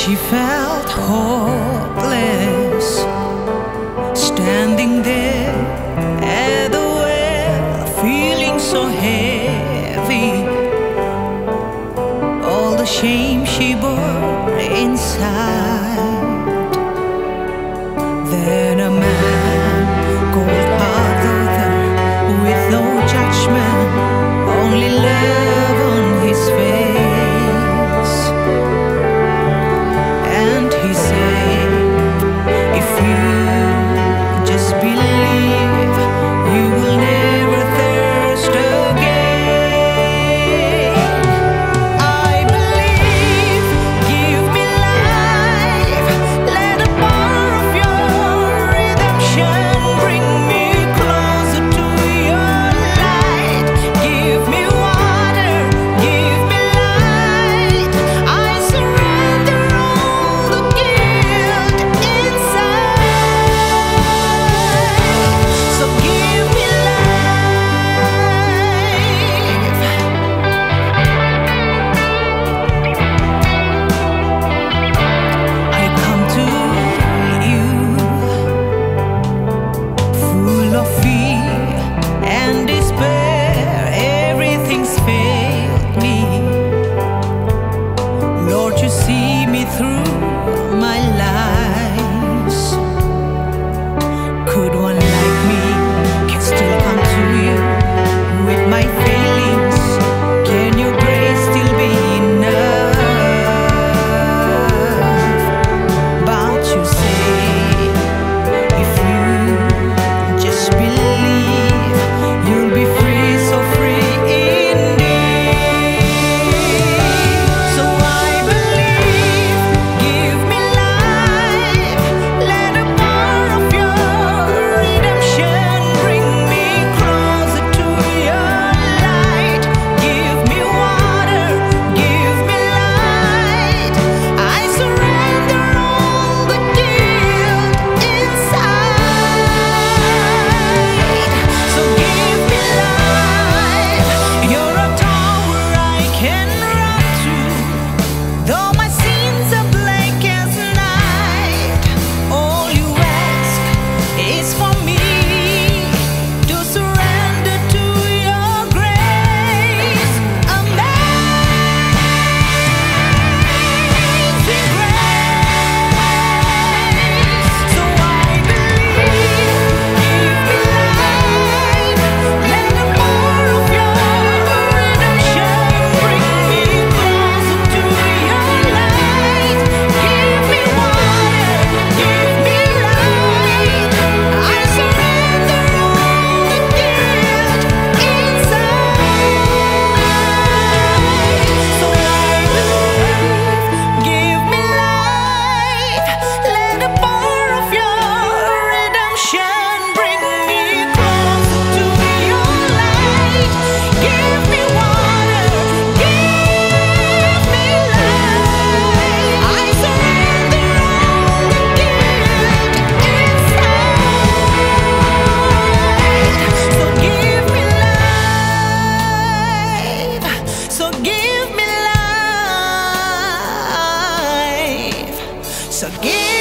She felt hopeless standing there at the well, feeling so heavy. All the shame she bore inside. Then a man called Arthur with no judgment, only love. again.